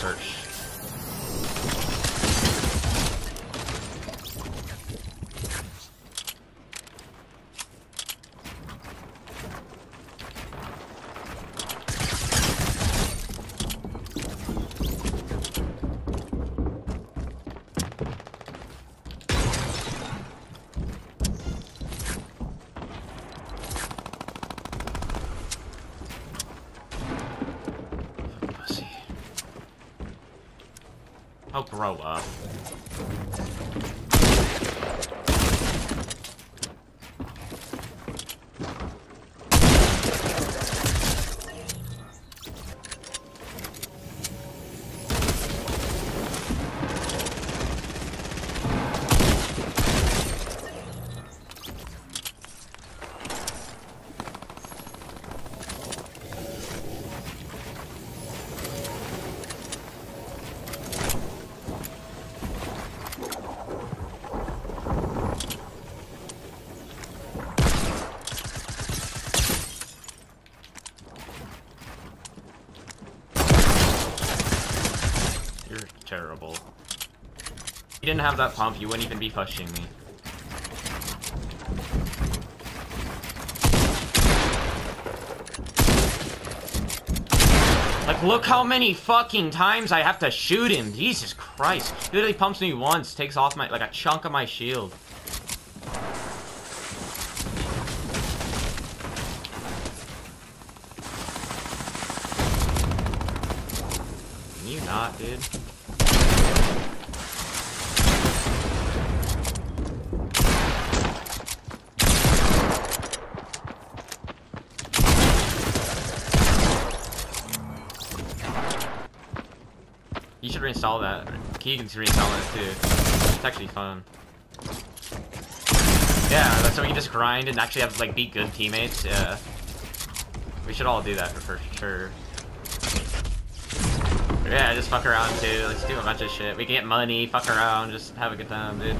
search. Grow up. You're terrible. If you didn't have that pump, you wouldn't even be pushing me. Like, look how many fucking times I have to shoot him. Jesus Christ. He literally pumps me once, takes off my, like, a chunk of my shield. Can you not, dude? You should reinstall that. Keegan's reinstalling it too. It's actually fun. Yeah, so we can just grind and actually have like be good teammates. Yeah. We should all do that for sure. Yeah, just fuck around too. Let's do a bunch of shit. We can get money, fuck around, just have a good time, dude.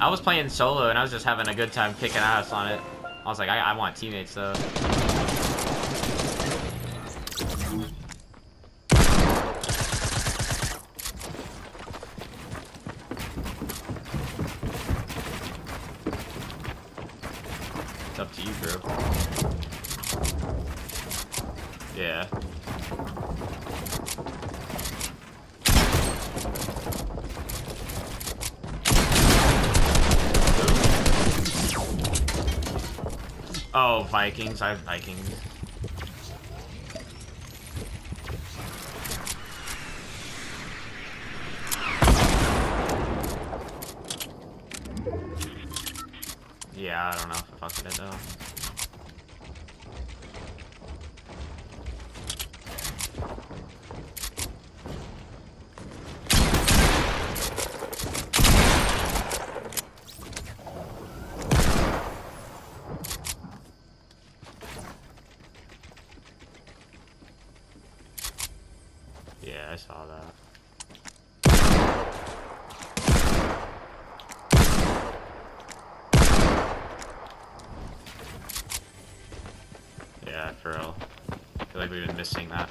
I was playing solo and I was just having a good time kicking ass on it. I was like, I, I want teammates though. Yeah. Oh, Vikings. I have Vikings. Yeah, I don't know if I fuck with it though. Yeah, I saw that. Yeah, for real. I feel like we've been missing that.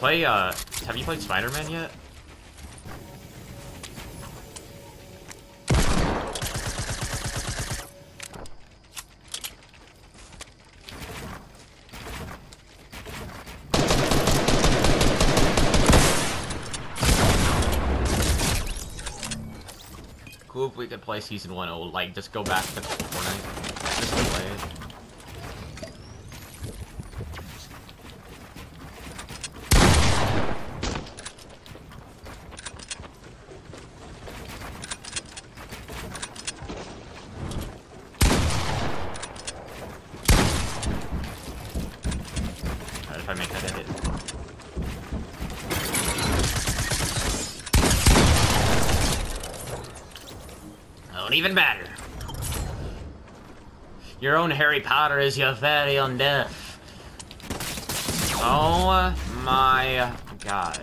Play, uh, have you played Spider-Man yet? If we could play season one. Oh, like just go back to Fortnite. Just play it. Alright, if I make that edit. Don't even better. Your own Harry Potter is your very own death. Oh my god.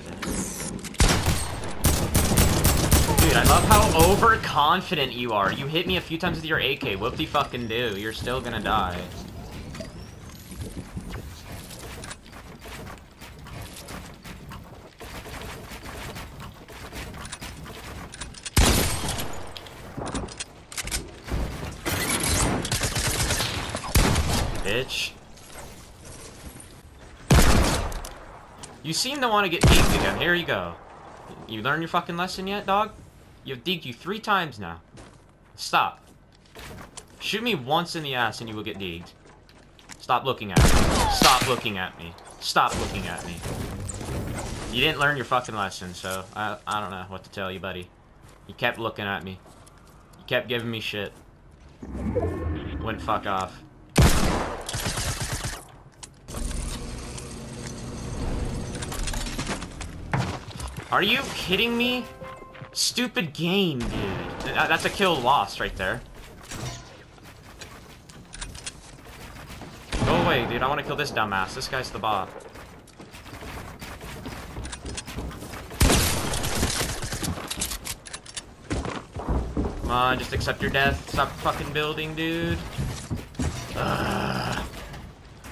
Dude, I love how overconfident you are. You hit me a few times with your AK. Whoop de fucking do. You're still gonna die. bitch. You seem to want to get deeked again. Here you go. You learned your fucking lesson yet, dog? You've deeked you three times now. Stop. Shoot me once in the ass and you will get deeked. Stop looking at me. Stop looking at me. Stop looking at me. You didn't learn your fucking lesson, so I, I don't know what to tell you, buddy. You kept looking at me. You kept giving me shit. Went fuck off. Are you kidding me? Stupid game, dude. That's a kill lost right there. Go away, dude. I want to kill this dumbass. This guy's the bot. Come on, just accept your death. Stop fucking building, dude. Ugh.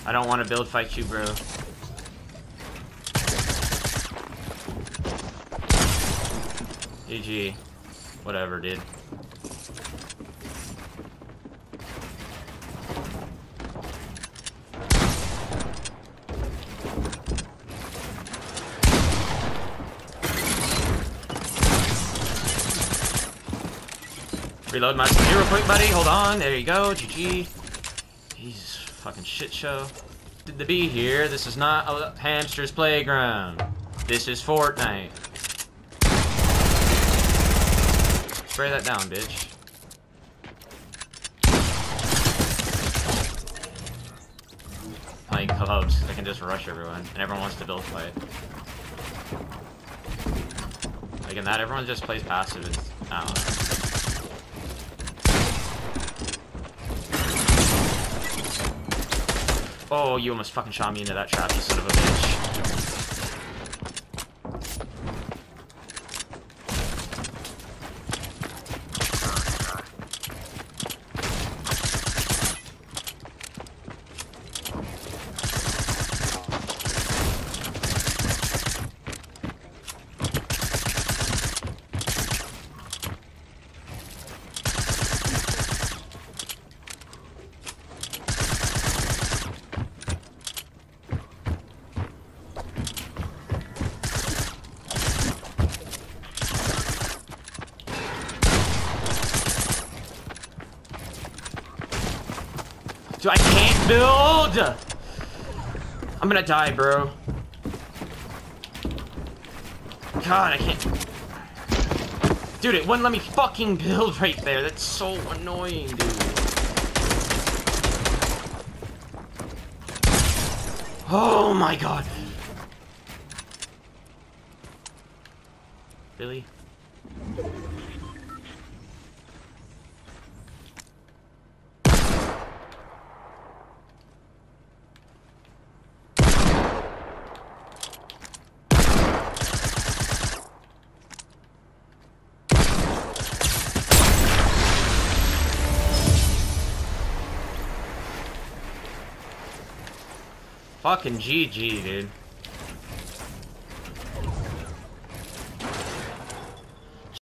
I don't want to build fight you, bro. GG. Whatever, dude. Reload my real quick, buddy. Hold on. There you go. GG. Jesus, fucking shit show. Did the be here? This is not a hamster's playground. This is Fortnite. Spray that down, bitch. Playing clubs, I can just rush everyone, and everyone wants to build fight. Like in that, everyone just plays passive. Oh, you almost fucking shot me into that trap, you son of a bitch. Dude, I can't build! I'm gonna die, bro. God, I can't... Dude, it wouldn't let me fucking build right there. That's so annoying, dude. Oh my god. Really? Fucking GG, dude.